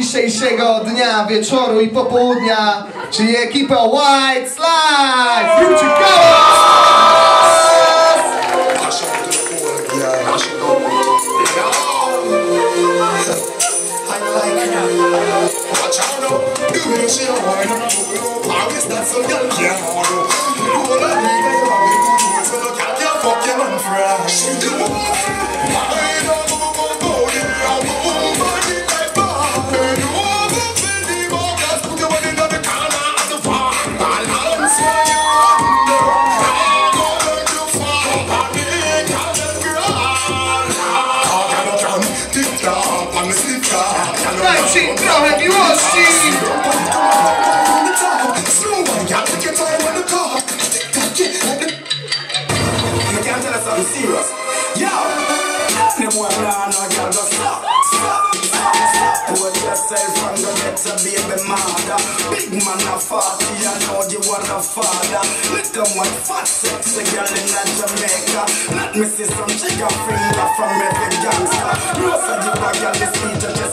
dzisiejszego dnia, wieczoru i popołudnia, czyli ekipę White Slides! Im trochę miłości! You baby mother. Big man a party, I know you want a father. At one fat sexy girl in Jamaica. Let me see some chicken finger from every gangster. No say you a girl this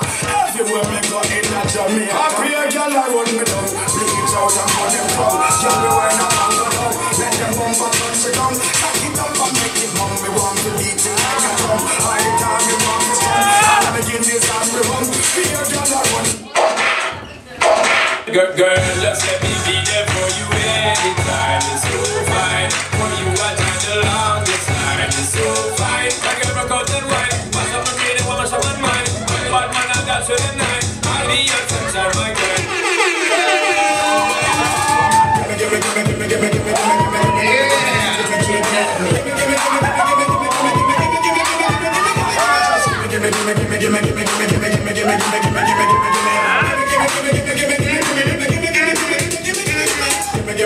Everywhere me go in a Jamaica. Happy a girl I run me down. Bleach out and put them down. Girl me wearing a mango down. Let them bumper touch it down. Cock it up and make it bum. Me want to beat it like a drum. All the time me want to. And I begin this and me run. Be a girl I run. Girl, girl, just let me be there for you anytime.